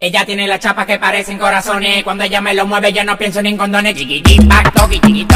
Ella tiene las chapas que parecen corazones. Cuando ella me lo mueve, yo no pienso ni en condones. Chiquitín, back, toki, chiquito,